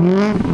hmm